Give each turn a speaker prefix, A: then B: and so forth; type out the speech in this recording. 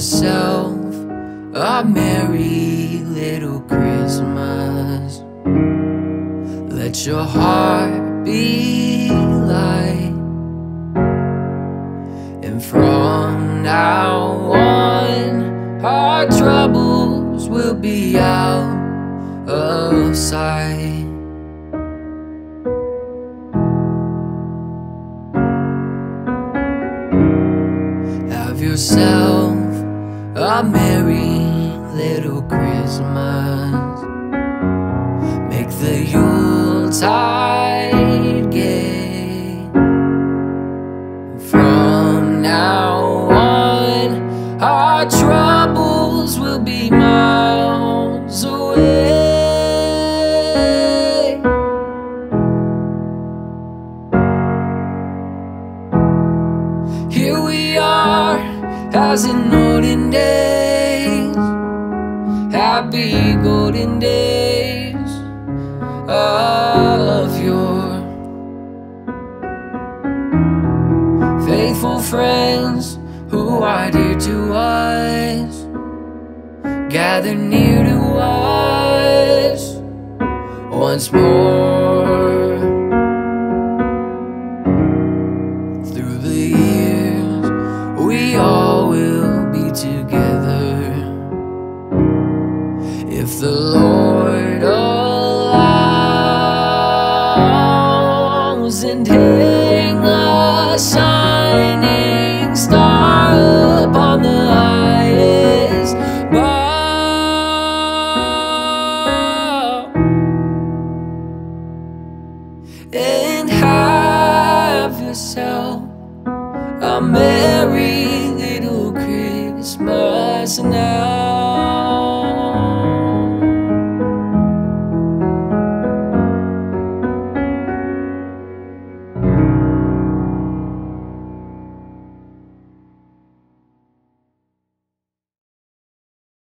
A: yourself a merry little Christmas. Let your heart be light. And from now on, our troubles will be out of sight. Have yourself a merry little Christmas. Make the Yuletide gay. From now on, our troubles will be miles as in olden days, happy golden days of yore. Faithful friends who are dear to us, gather near to us once more. The Lord allows, and hang a shining star upon the highest bough and have yourself a merry